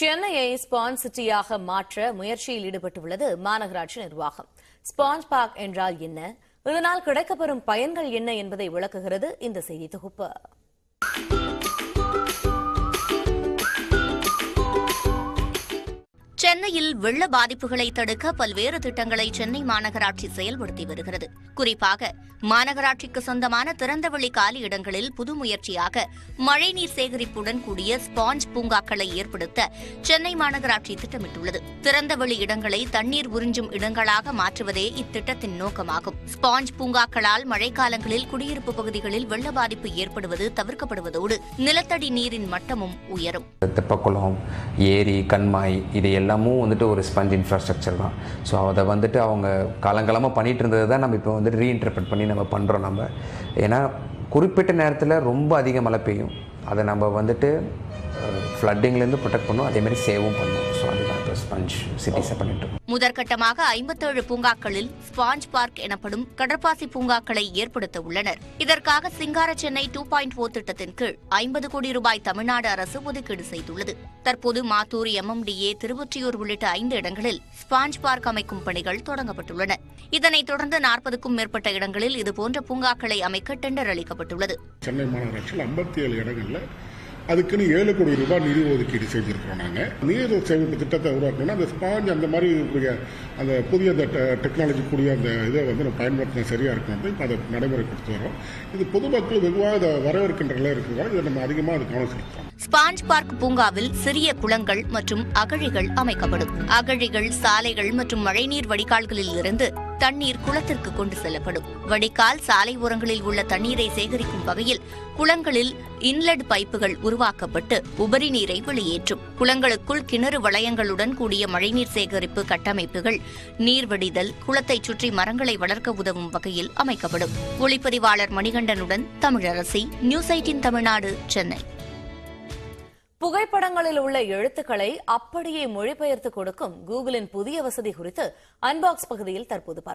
சென்னையை ஸ்பாஞ்ச் சிட்டியாக மாற்ற முயற்சியில் ஈடுபட்டுள்ளது மாநகராட்சி நிர்வாகம். ஸ்பாஞ்ச் பார்க் என்றால் என்ன? இதனால் கிடைக்கப்பெறும் பயன்கள் என்ன என்பதை விளக்குகிறது இந்த செய்தி தொகுப்பு. சென்னையில் வெள்ள பாதிப்புகளை தடுக்க பல்வேறு திட்டங்களை சென்னை மாநகராட்சி செயல்படுத்தி வருகிறது. குறிப்பாக மாநகராட்சிக்கு சொந்தமான திறந்தவெளி காலி இடங்களில் புது முயற்சியாக மழைநீர் சேகரிப்புடன் கூடிய ஸ்பாஞ்ச் பூங்காக்களை ஏற்படுத்த சென்னை மாநகராட்சி திட்டமிட்டுள்ளது. திறந்தவெளி இடங்களை தண்ணீர் உறிஞ்சும் இடங்களாக மாற்றுவதே இத்திட்டத்தின் நோக்கமாகும். ஸ்பாஞ்ச் பூங்காக்களால் மழைக்காலங்களில் குடியிருப்பு பகுதிகளில் வெள்ள பாதிப்பு ஏற்படுவது தவிர்க்கப்படுவதோடு நிலத்தடி நீரின் மட்டமும் உயரும். தெப்பக்குளம் ஏரி கண்மாய் இதையெல்லாம் எல்லாமும் வந்துட்டு ஒரு ஸ்பஞ்ச் இன்ஃப்ராஸ்ட்ரக்சர் தான். ஸோ அதை வந்துட்டு அவங்க காலங்காலமாக பண்ணிகிட்டு இருந்தது தான் நம்ம இப்போ வந்து ரீஇன்டர்பிரட் பண்ணி நம்ம பண்ணுறோம் நம்ம. ஏன்னா குறிப்பிட்ட நேரத்தில் ரொம்ப அதிக மழை பெய்யும். அதை நம்ம வந்துட்டு ஃப்ளட்டிங்லேருந்து ப்ரொடெக்ட் பண்ணும். அதேமாதிரி சேவும் பண்ணும். ஸோ அது ஸ்பஞ்ச் சிட்டிஸை பண்ணிட்டு இருக்கோம். முதற்கட்டமாக ஐம்பத்தேழு பூங்காக்களில் ஸ்பாஞ்ச் பார்க் எனப்படும் கடற்பாசி பூங்காக்களை ஏற்படுத்த உள்ளனர். இதற்காக சிங்கார சென்னை டூ பாயிண்ட் ஓ திட்டத்தின் கீழ் ஐம்பது கோடி ரூபாய் தமிழ்நாடு அரசு ஒதுக்கீடு செய்துள்ளது. தற்போது மாத்தூர் எம்எம்டிஏ திருவொற்றியூர் உள்ளிட்ட ஐந்து இடங்களில் ஸ்பாஞ்ச் பார்க் அமைக்கும் பணிகள் தொடங்கப்பட்டுள்ளன. இதனைத் தொடர்ந்து நாற்பதுக்கும் மேற்பட்ட இடங்களில் இதுபோன்ற பூங்காக்களை அமைக்க டெண்டர் அளிக்கப்பட்டுள்ளது. சென்னை மாநகராட்சியில் ஐம்பத்தி ஏழு இடங்களில் அதுக்குன்னு ஏழு கோடி ரூபாய் நிதி ஒதுக்கீடு செய்திருக்கிறோம் நாங்கள் நீர் சேமிப்பு திட்டத்தை உருவாக்கணும்னா அந்த ஸ்பாஞ்ச் அந்த மாதிரி கூடிய அந்த புதிய அந்த டெக்னாலஜி கூடிய அந்த இதை வந்து நம்ம பயன்படுத்தின சரியாக இருக்கணும் இப்போ அதை நடைமுறைப்படுத்தி வரோம். இது பொதுமக்கள் வெகுவாக இதை வரவேற்கின்ற நிலை இருக்கிறதால இதை நம்ம அதிகமாக அது கவனம் செலுத்தோம் ஸ்பாஞ்ச் பார்க் பூங்காவில் சிறிய குளங்கள் மற்றும் அகழிகள் அமைக்கப்படும். அகழிகள் சாலைகள் மற்றும் மழைநீர் வடிகால்களில் இருந்து தண்ணீர் குளத்திற்கு கொண்டு செல்லப்படும். வடிகால் சாலை ஓரங்களில் உள்ள தண்ணீரை சேகரிக்கும் வகையில் குளங்களில் இன்லெட் பைப்புகள் உருவாக்கப்பட்டு உபரி நீரை வெளியேற்றும். குளங்களுக்குள் கிணறு வளையங்களுடன் கூடிய மழைநீர் சேகரிப்பு கட்டமைப்புகள் நீர் வடிதல் குளத்தை சுற்றி மரங்களை வளர்க்க உதவும் வகையில் அமைக்கப்படும். ஒளிப்பதிவாளர் மணிகண்டனுடன் தமிழரசி நியூஸ் எயிட்டின் தமிழ்நாடு சென்னை. புகைப்படங்களில் உள்ள எழுத்துக்களை அப்படியே மொழிபெயர்த்து கொடுக்கும் கூகுளின் புதிய வசதி குறித்து அன்பாக்ஸ் பகுதியில் தற்போது